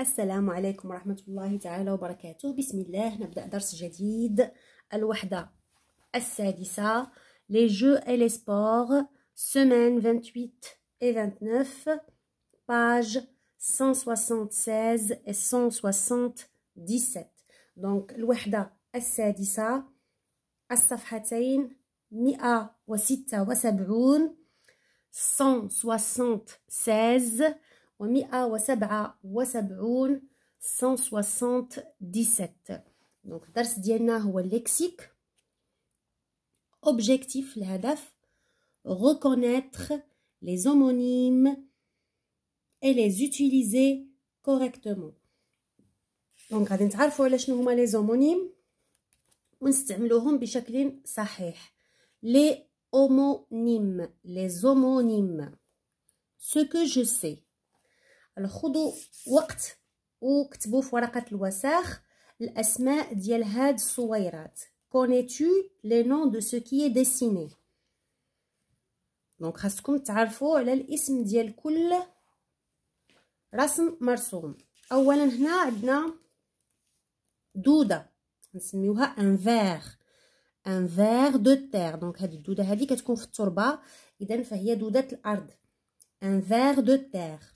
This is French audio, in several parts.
السلام عليكم ورحمة الله تعالى وبركاته. بسم الله نبدأ درس جديد الوحدة. السادسة les jeux et les sports semaine 28 et 29 page 176 et 177 donc الوحدة. السادسة الصفحتين 176 176 و 177 177 دونك الدرس ديالنا هو الليكسيك objectif الهدف reconnaître les homonymes et les utiliser correctement دونك غادي نتعرفوا على شنو هما لي زومونيم ونستعملوهم بشكل صحيح لي homonymes les homonymes ce que je sais خذوا وقت وكتبوا في ورقة الوساخ الأسماء ديال هاد الصويرات. Les noms de ce qui est dessiné? دونك خاصكم تعرفوا على الاسم ديال كل رسم مرسوم. اولا هنا عندنا دودة. نسميوها ان فيغ ان فيغ دو تير دونك هاد الدودة هادي كتكون في التربة. اذا فهي دودة الأرض. ان فيغ دو تير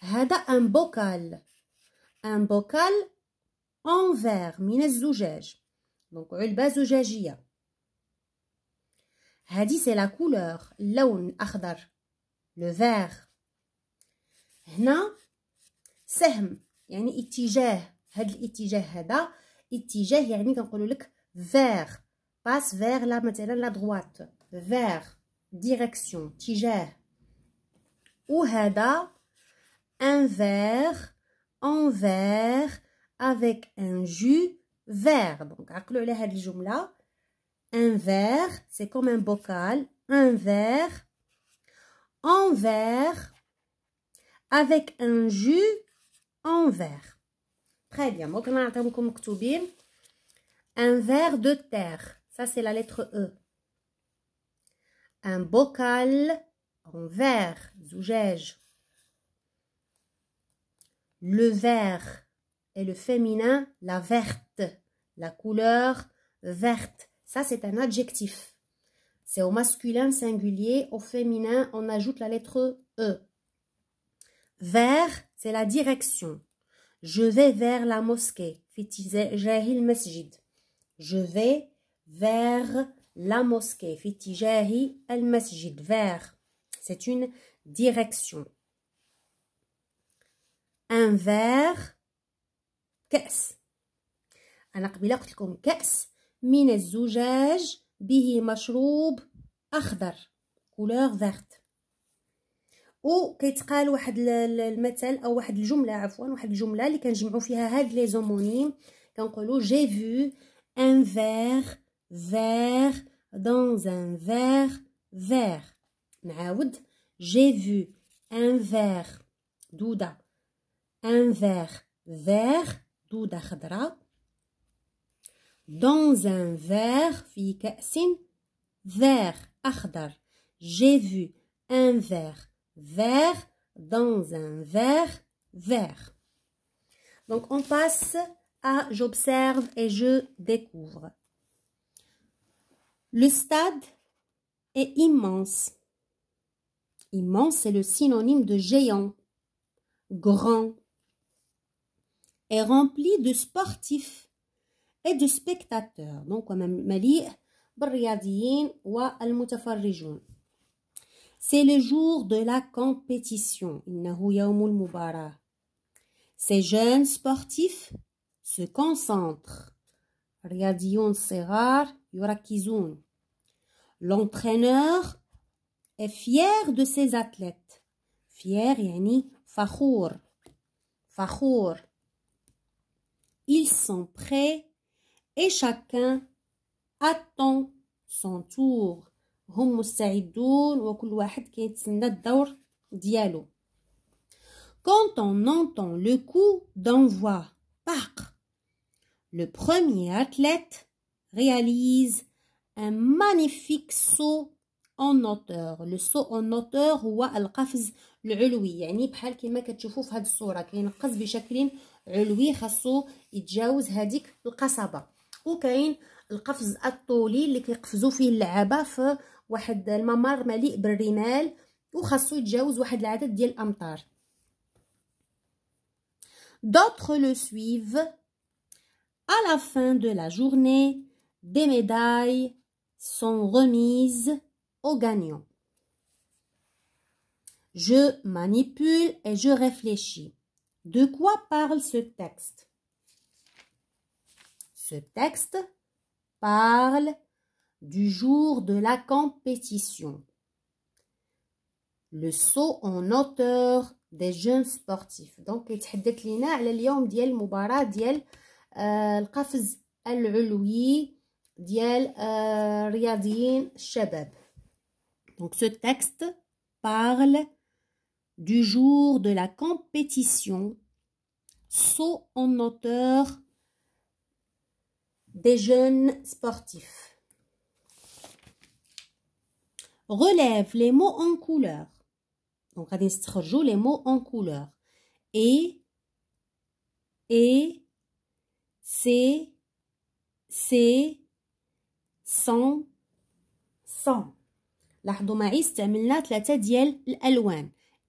هذا ان بوكال ان بوكال ان فيغ من الزجاج. دونك علبة زجاجية. هادي سي لا كولور اللون الاخضر لو فيغ هنا سهم يعني اتجاه. هاد الاتجاه هذا اتجاه يعني كنقولوا لك فيغ باس فيغ لا مثلا لا دروات فيغ ديريكسيون اتجاه. وهذا un verre, en verre, avec un jus vert. Donc, un verre, c'est comme un bocal, un verre, en verre, avec un jus en verre. Très bien. Un verre de terre. Ça, c'est la lettre E. Un bocal en verre. Zoujège le vert et le féminin la verte la couleur verte. Ça c'est un adjectif. C'est au masculin singulier au féminin on ajoute la lettre E. Vers c'est la direction. Je vais vers la mosquée je vais vers la mosquée vers c'est une direction un verre. كأس. أنا قبيلة قلت لكم كأس. من الزجاج به مشروب أخضر. كولور فيرت. وكيتقال واحد المثل أو واحد الجملة عفوا واحد الجملة اللي كنجمعوا فيها هاد لي زومونيم. كنقولوا جي فو ان فير فير دون ان فير فير نعاود. جي فو ان فير دوده ان فير فير دوده خضراء dans un verre في كأس vert أخضر j'ai vu un verre vert dans un verre vert donc on passe à j'observe et je découvre le stade est immense immense c'est le synonyme de géant grand est rempli de sportifs et de spectateurs. Donc, c'est le jour de la compétition. Ces jeunes sportifs se concentrent. L'entraîneur est fier de ses athlètes. Fier, yani, fakhour. Fakhour sont prêts et chacun attend son tour هم مستعدون وكل واحد كيتسنى الدور ديالو quand on entend le coup d'envoi par le premier athlète réalise un magnifique saut en hauteur لو سو en hauteur هو القفز العلوي يعني بحال كما كتشوفوا في هذه الصوره كينقز بشكل علوي خاصو يتجاوز هذيك القصبه وكاين القفز الطولي اللي كيقفزوا فيه اللعابه في واحد الممر مليء بالرمال وخاصو يتجاوز واحد العدد ديال الامتار D'autres le suivent. À la fin de la journée, des médailles sont remises aux gagnants. Je manipule et je réfléchis. De quoi parle ce texte Ce texte parle du jour de la compétition. Le saut en hauteur des jeunes sportifs. Donc يتحدث لنا على اليوم ديال المباراة ديال القفز العلوي ديال رياضيين الشباب. Donc ce texte parle du jour de la compétition saut en hauteur des jeunes sportifs. Relève les mots en couleur. Donc, on va les mots en couleur. Et, et, c'est, c'est, sans, sans. لاحظوا معي استعملنا ثلاثة ديال الألوان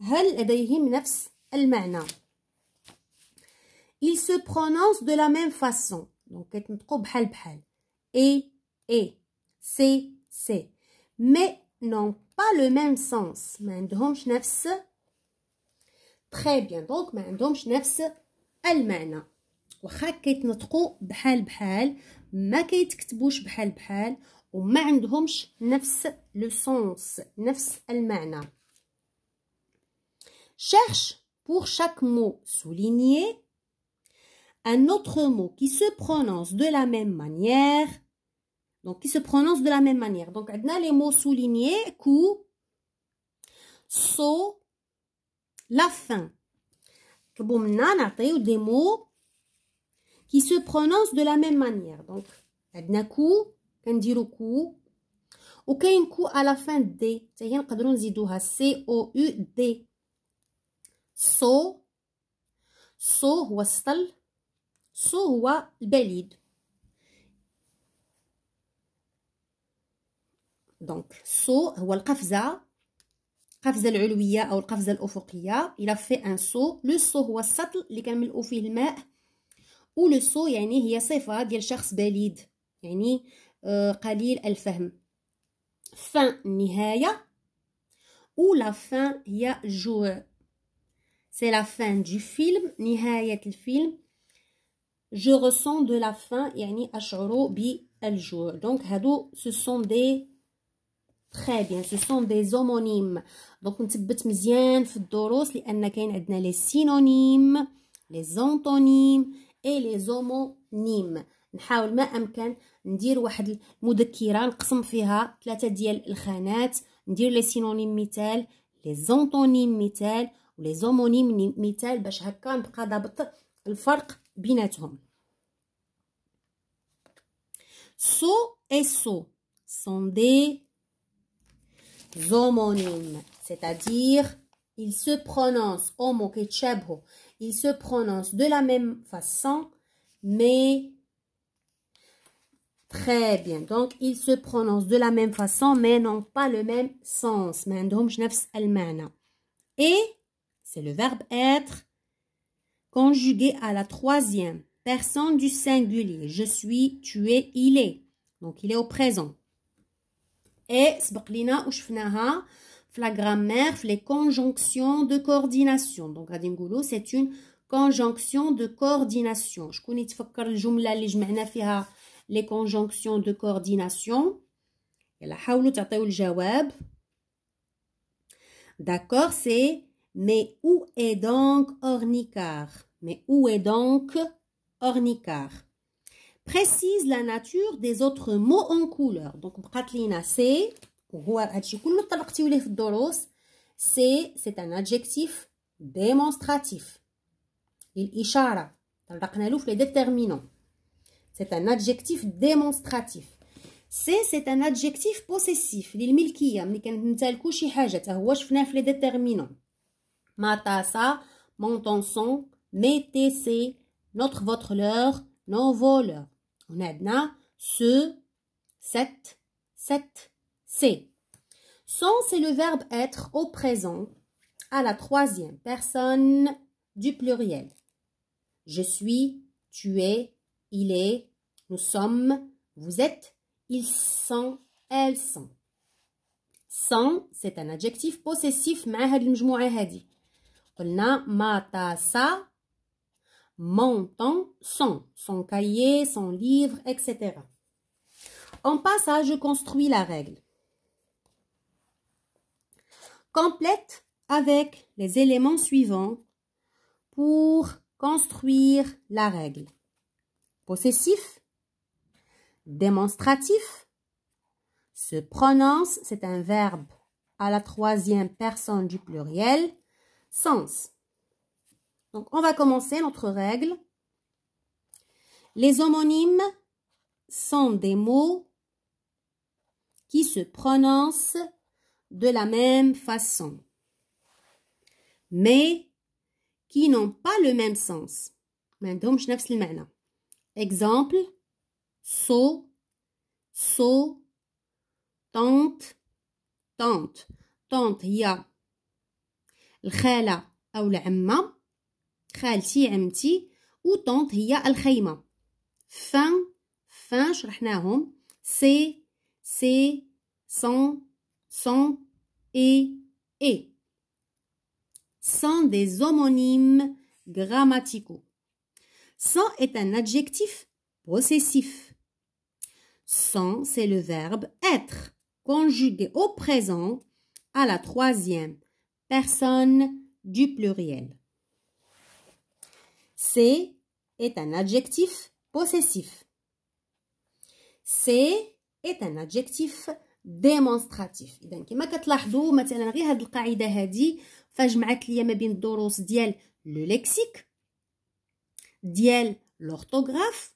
هل لديهم نفس المعنى Ils se prononcent de la même façon. Donc, كيتنطقوا بحال بحال. Et, et, c'est, c'est. Mais n'ont pas le même sens. ما عندهمش نفس Très bien. Donc, ما عندهمش نفس المعنى. واخا كيتنطقوا بحال بحال ما كيتكتبوش بحال بحال وما عندهمش نفس لو سونس نفس المعنى Cherche pour chaque mot souligné un autre mot qui se prononce de la même manière. Donc, qui se prononce de la même manière. Donc, on les mots soulignés, coup, so, la fin. des mots qui se prononcent de la même manière. Donc, on a coup, on dit coup, ou un coup à la fin D. C'est-à-dire, on peut C-O-U-D. صو صو هو السطل صو هو البليد. دونك صو هو القفزة القفزة العلوية أو القفزة الأفقية. إلى في أن صو لو صو هو السطل اللي كنملؤو فيه الماء. ولو صو يعني هي صفة ديال شخص بليد يعني آه، قليل الفهم. فان نهاية. لا فان هي الجوع c'est la fin du film نهاية الفيلم je ressens de la fin يعني أشعر بالجوع donc هادو ce sont des très bien ce sont des homonymes. Donc نثبت مزيان في الدروس لأن كاين عندنا les synonymes les antonymes et les homonymes. نحاول ما امكن ندير واحد المذكره نقسم فيها ثلاثة ديال الخانات ندير لي سينونيم مثال لي زونطونيم مثال ولي زومونيم مثال باش هكا نبقى ضابط الفرق بيناتهم سو اي سو sont des homonymes c'est-à-dire ils se prononcent homo كيتشابهوا ils se prononcent de la même façon mais Très bien. Donc, ils se prononcent de la même façon, mais n'ont pas le même sens. Et, c'est le verbe être, conjugué à la troisième personne du singulier. Je suis, tu es, il est. Donc, il est au présent. Et, sbaqlina ou shfnaha, la grammaire, les conjonctions de coordination. Donc, c'est une conjonction de coordination. Je connais les conjonctions de coordination. D'accord, c'est mais où est donc Ornicar Mais où est donc Ornicar Précise la nature des autres mots en couleur. Donc, c'est c'est c'est un adjectif démonstratif. الإشارة طلقنا له في les déterminants. C'est un adjectif démonstratif. C'est c'est un adjectif possessif للملكية ملي كنمثالكو شي حاجة تا هو شفناه في les déterminants. Ma tassa, mon ton mes TC, notre, votre, leur, nos voleurs. On a ce, cette, cette, c'est. Son, c'est le verbe être au présent à la troisième personne du pluriel. Je suis, tu es, il est, nous sommes, vous êtes, ils sont, elles sont. Sans, c'est un adjectif possessif مع هاد المجموعة هادي. قلنا ما تاسا mon temps, son, son cahier, son livre, etc. En passage, je construis la règle. Complète avec les éléments suivants pour construire la règle. Possessif, démonstratif, se prononce, c'est un verbe à la troisième personne du pluriel, sens. Donc, on va commencer notre règle. Les homonymes sont des mots qui se prononcent de la même façon, mais qui n'ont pas le même sens. Exemple, so, so, tante, tante. Tante هي الخالة أو العمة خالتي عمتي و طونط هي الخيمة فان فان شرحناهم سي سي سون سون اي اي sont des homonymes grammaticaux. Sans est un adjectif possessif. Sans, c'est le verbe être, conjugué au présent à la troisième personne du pluriel. C'est est un adjectif possessif. C'est est un adjectif démonstratif اذا كما كتلاحظوا مثلا غير هاد القاعده هادي فجمعت ليا ما بين الدروس ديال لو ليكسيك ديال لورتوغراف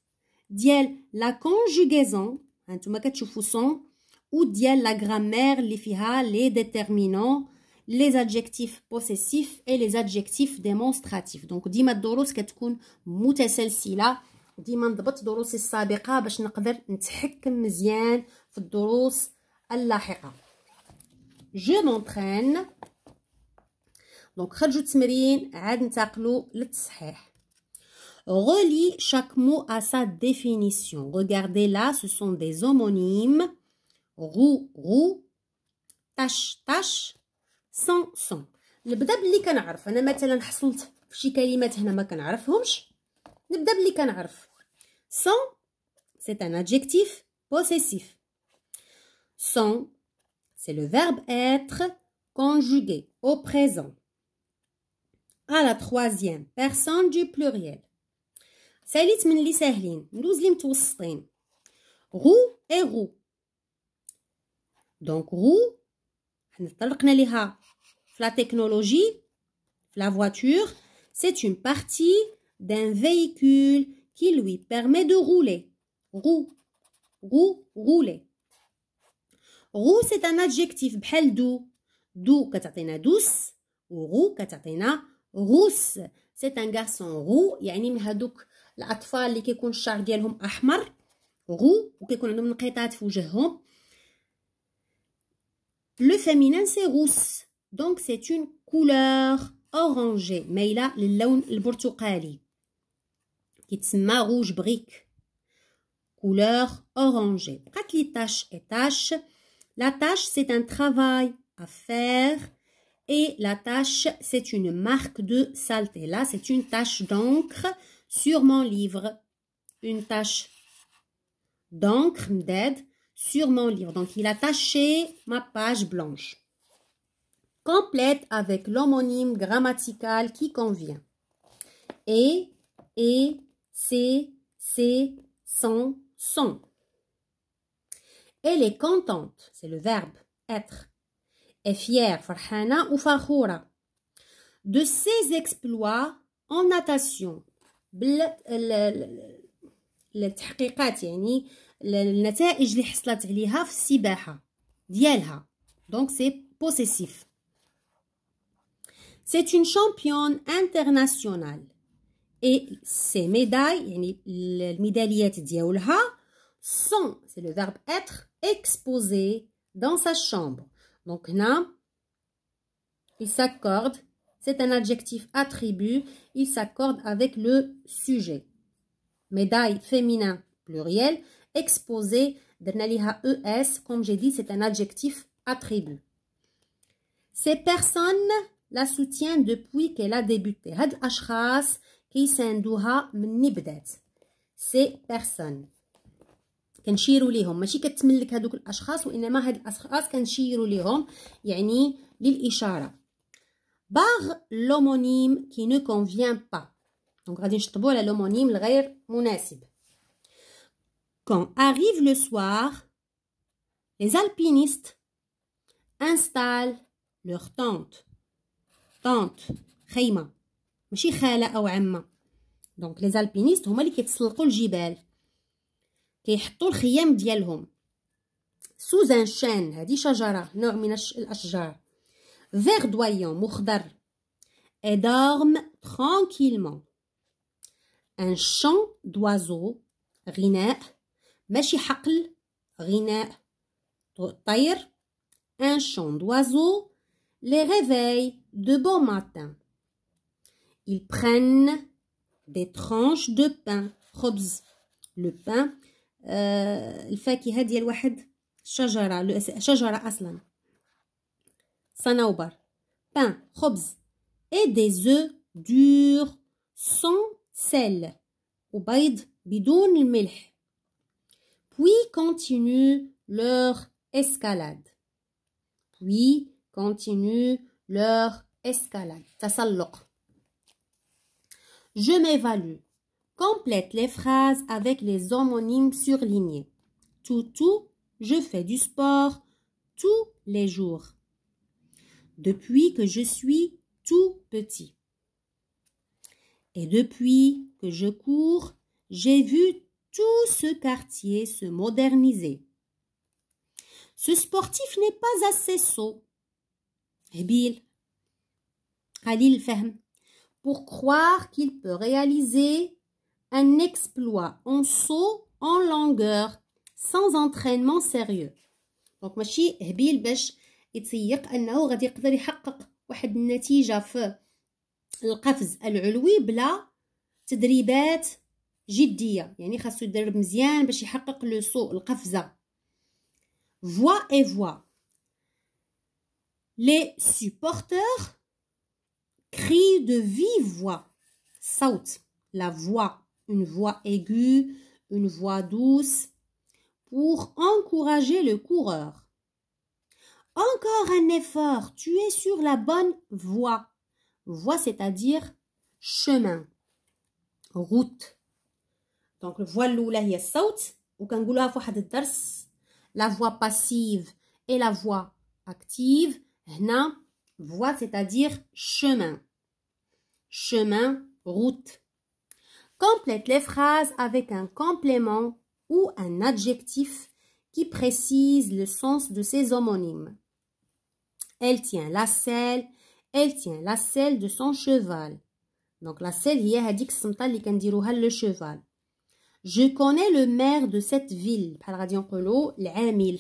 ديال لا كونجوغيزون هانتوما كتشوفوا سون و ديال لا غرامير اللي فيها لي ديتيرمينون les adjectifs possessifs et les adjectifs démonstratifs donc ديما الدروس كتكون متسلسله ديما نضبط دروسي السابقه باش نقدر نتحكم مزيان في الدروس اللاحقه je m'entraîne donc خرجوا التمرين عاد ننتقلوا للتصحيح relie chaque mot à sa définition regardez là ce sont des homonymes roux roux tache tache سون سون نبدا باللي كنعرف انا مثلا حصلت في شي كلمات هنا ما كنعرفهمش نبدا باللي كنعرف سون سي ان ادجيكتيف بوسيسيف سون سي لو فيرب être conjugué au présent à la troisième personne du pluriel ساليت من اللي ساهلين ندوز لي متوسطين غو اي غو دونك غو حنا طلقنا ليها La technologie, la voiture, c'est une partie d'un véhicule qui lui permet de rouler. Roue, roue, rouler. Roue, c'est un adjectif bhal dou. Dou كتعطينا douce ou roux كتعطينا rousse. C'est un garçon roux يعني من هادوك الأطفال اللي كيكون الشعر ديالهم أحمر roux وكيكون عندهم نقيطات في وجههم. Le féminin c'est rousse. Donc c'est une couleur orangée مايله للون البرتقالي كيتسمى rouge brique couleur orangée بقات لي tâche et tâche la tâche c'est un travail à faire et la tâche c'est une marque de saleté là c'est une tache d'encre sur mon livre une tache d'encre d'aide sur mon livre donc il a taché ma page blanche Complète avec l'homonyme grammatical qui convient. Et, et, c'est, c'est, sont, sont. Elle est contente, c'est le verbe être. Est fière, farhana ou fahoura. De ses exploits en natation. التحقيقات يعني النتائج اللي حصلت عليها في السباحة ديالها دونك سي بوسيسيف C'est une championne internationale. Et ces médailles, يعني الميداليات ديالها sont, c'est le verbe être, exposées dans sa chambre. Donc là, il s'accorde, c'est un adjectif attribut, il s'accorde avec le sujet. Médaille féminin pluriel, exposé, ES, comme j'ai dit, c'est un adjectif attribut. Ces personnes la soutiennent depuis qu'elle a débuté. هاد الأشخاص كيساندوها من بدات. Ces personnes. كنشيروا ليهم ماشي كتملك هذوك الاشخاص وانما هاد الاشخاص كنشيروا ليهم يعني للاشاره باغ لومونيم كي نو كونفيان با دونك غادي نشطبوا على لومونيم الغير مناسب Quand arrive le soir, les alpinistes installent leur tente. Tente, خيمة ماشي خالة أو عمة. دونك les alpinistes هما اللي كيتسلقوا الجبال. كيحطوا الخيام ديالهم sous un chêne هذه شجرة نوع من الأشجار verdoyant مخضر et dorment tranquillement un chant d'oiseaux غناء ماشي حقل غناء طير ان شون دوازو لي ريفي دو بون ماتان ils prennent des tranches de pain. خبز le pain الفاكهه ديال واحد الشجره شجره أصلا صنوبر بان خبز et des œufs durs sans sel. وبيض بدون الملح puis continuent leur escalade. Puis continuent leur escalade. Je m'évalue. Complète les phrases avec les homonymes surlignés. Tout, tout, je fais du sport tous les jours. Depuis que je suis tout petit. Et depuis que je cours, j'ai vu tout ce quartier se moderniser. Ce sportif n'est pas assez sot. Bill, Khalil Fahm, pour croire qu'il peut réaliser un exploit en saut en longueur sans entraînement sérieux دونك ماشي هبيل باش يتسيق انه غادي يقدر يحقق واحد النتيجه في القفز العلوي بلا تدريبات جديه يعني خاصو يدرب مزيان باش يحقق لو سو القفزه voix et voix les supporters crient de vive voix صوت la voix une voix aiguë, une voix douce, pour encourager le coureur. Encore un effort, tu es sur la bonne voie. Voie, c'est-à-dire chemin, route. Donc, voie l'oula هي الصوت وكنقولوها في واحد الدرس la voix passive et la voix active هنا voie c'est-à-dire chemin chemin route Complète les phrases avec un complément ou un adjectif qui précise le sens de ces homonymes. Elle tient la selle, elle tient la selle de son cheval. Donc la selle هي هذيك السمطه اللي كنديروها le cheval. Je connais le maire de cette ville. l'amil.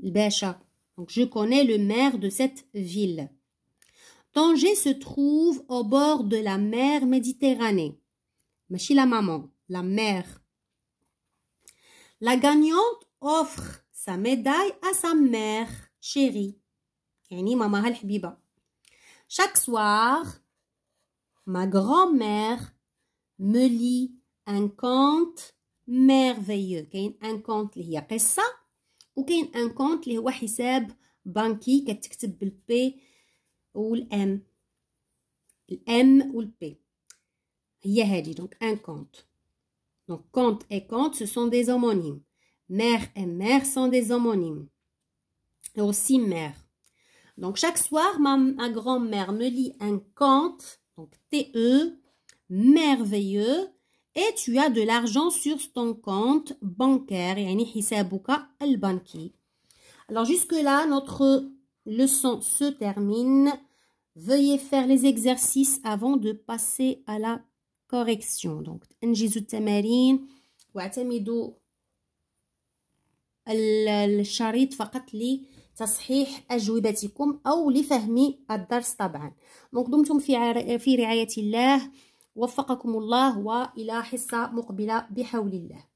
Le Bacha. Donc, je connais le maire de cette ville. Tanger se trouve au bord de la mer Méditerranée. Machi la maman, la mère. La gagnante offre sa médaille à sa mère chérie. Chaque soir, ma grand-mère me lit un conte merveilleux. un conte اللي هي قصة وكاين un conte اللي هو حساب بانكي كتكتب بالبي والام الام والبي هي هادي دونك ان كونت دونك كونت اي كونت سو سون دي homonymes mère et mère sont des homonymes et aussi mère donc chaque soir ma, ma grand-mère me lit un conte donc TE merveilleux et tu as de l'argent sur ton compte bancaire يعني حسابك البنكي alors jusque-là, notre leçon se termine. Veuillez faire les exercices avant de passer à la correction. Donc, انجزوا التمارين واعتمدوا الشريط فقط لتصحيح أجوبتكم أو لفهم الدرس طبعا. Donc, دمتم في في رعاية الله وفقكم الله وإلى حصة مقبلة بحول الله.